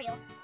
tutorial.